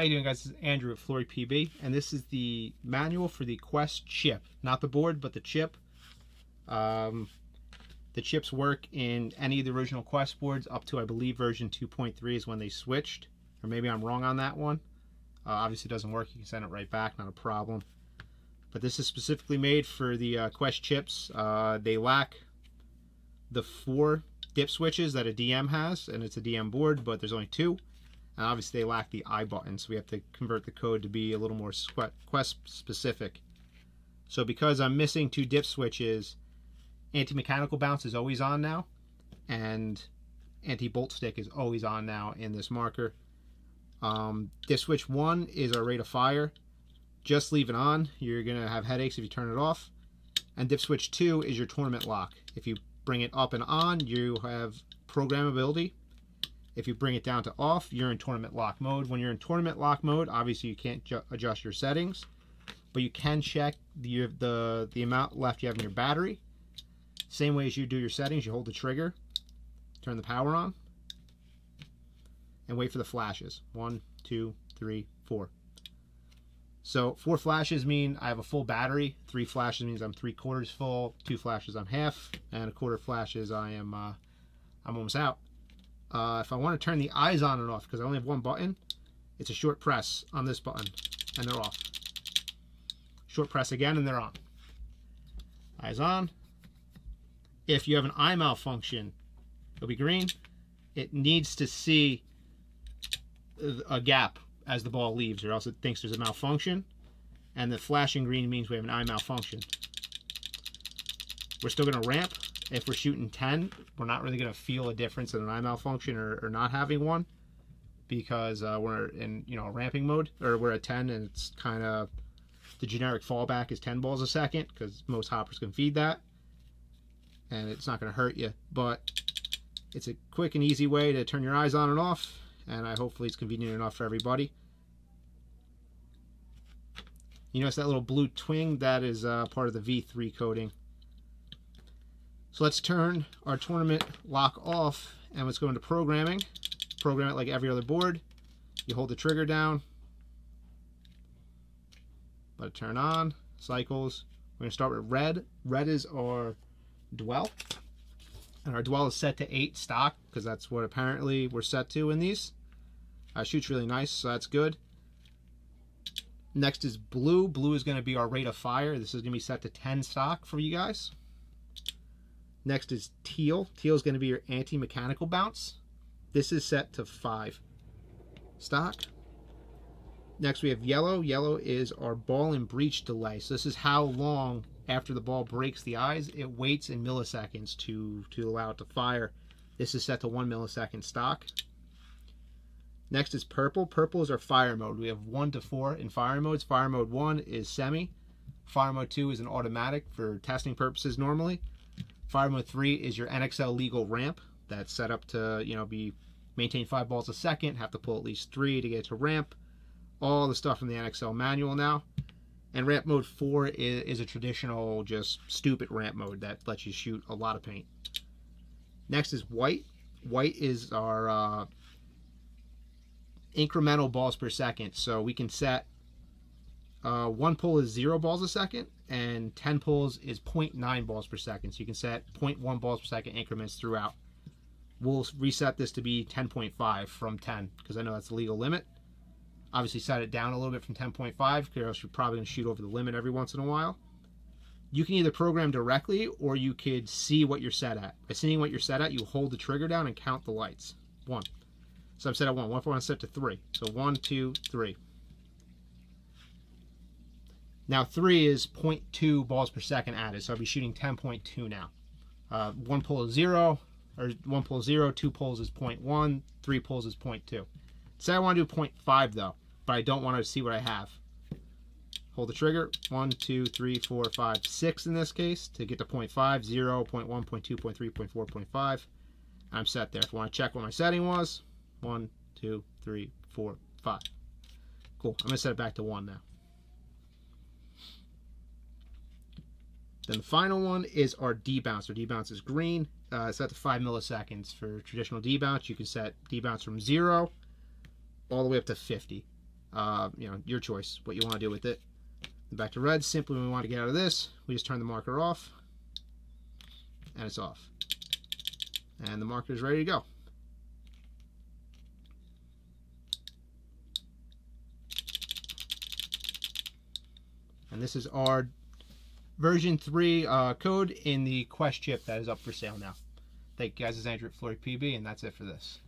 How you doing guys? This is Andrew at Flory PB and this is the manual for the Quest chip. Not the board, but the chip. Um, the chips work in any of the original Quest boards up to I believe version 2.3 is when they switched. Or maybe I'm wrong on that one. Uh, obviously it doesn't work. You can send it right back, not a problem. But this is specifically made for the uh, Quest chips. Uh, they lack the four dip switches that a DM has, and it's a DM board, but there's only two. And obviously they lack the I button, so we have to convert the code to be a little more Quest specific. So because I'm missing two dip switches, anti-mechanical bounce is always on now, and anti-bolt stick is always on now in this marker. Um, dip switch 1 is our rate of fire. Just leave it on. You're to have headaches if you turn it off. And dip switch 2 is your tournament lock. If you bring it up and on, you have programmability. If you bring it down to off, you're in tournament lock mode. When you're in tournament lock mode, obviously you can't adjust your settings, but you can check the, the, the amount left you have in your battery. Same way as you do your settings, you hold the trigger, turn the power on, and wait for the flashes. One, two, three, four. So four flashes mean I have a full battery. Three flashes means I'm three quarters full. Two flashes I'm half, and a quarter flashes I am uh, I'm almost out. Uh, if I want to turn the eyes on and off, because I only have one button, it's a short press on this button, and they're off. Short press again, and they're on. Eyes on. If you have an eye malfunction, it'll be green. It needs to see a gap as the ball leaves, or else it thinks there's a malfunction. And the flashing green means we have an eye malfunction. We're still going to ramp if we're shooting 10, we're not really going to feel a difference in an eye malfunction or, or not having one because uh, we're in you know ramping mode or we're at 10 and it's kind of the generic fallback is 10 balls a second because most hoppers can feed that and it's not going to hurt you but it's a quick and easy way to turn your eyes on and off and I hopefully it's convenient enough for everybody. You notice that little blue twing that is uh, part of the V3 coating so let's turn our tournament lock off and let's go into programming. Program it like every other board. You hold the trigger down. Let it turn on. Cycles. We're to start with red. Red is our dwell. And our dwell is set to 8 stock because that's what apparently we're set to in these. Uh, shoots really nice, so that's good. Next is blue. Blue is going to be our rate of fire. This is going to be set to 10 stock for you guys. Next is teal. Teal is going to be your anti-mechanical bounce. This is set to 5 stock. Next we have yellow. Yellow is our ball and breech delay. So this is how long after the ball breaks the eyes, it waits in milliseconds to, to allow it to fire. This is set to 1 millisecond stock. Next is purple. Purple is our fire mode. We have 1 to 4 in fire modes. Fire mode 1 is semi. Fire mode 2 is an automatic for testing purposes normally. Fire mode 3 is your NXL legal ramp that's set up to, you know, be maintain five balls a second, have to pull at least three to get to ramp. All the stuff from the NXL manual now. And ramp mode 4 is, is a traditional, just stupid ramp mode that lets you shoot a lot of paint. Next is white. White is our uh, incremental balls per second. So we can set uh, one pull is zero balls a second, and 10 pulls is 0.9 balls per second. So you can set 0.1 balls per second increments throughout. We'll reset this to be 10.5 from 10, because I know that's the legal limit. Obviously set it down a little bit from 10.5, because you're probably going to shoot over the limit every once in a while. You can either program directly, or you could see what you're set at. By seeing what you're set at, you hold the trigger down and count the lights. One. So I'm set at one. One, four, one, set to three. So one, two, three. Now three is 0.2 balls per second added, so I'll be shooting 10.2 now. Uh, one pull is zero, or one pull is zero, two pulls is 0.1, three pulls is 0.2. Say I want to do 0.5 though, but I don't want to see what I have. Hold the trigger, one, two, three, four, five, six in this case, to get to 0.5, 0, 0.1, 0.2, 0.3, 0.4, 0.5. I'm set there. If I want to check what my setting was, one, two, three, four, five. Cool, I'm gonna set it back to one now. Then the final one is our debounce. Our debounce is green. Uh, set to 5 milliseconds. For traditional debounce, you can set debounce from 0 all the way up to 50. Uh, you know, your choice, what you want to do with it. back to red, simply when we want to get out of this, we just turn the marker off, and it's off. And the marker is ready to go. And this is our version 3 uh, code in the Quest chip that is up for sale now. Thank you guys. Is Andrew at Flory PB, and that's it for this.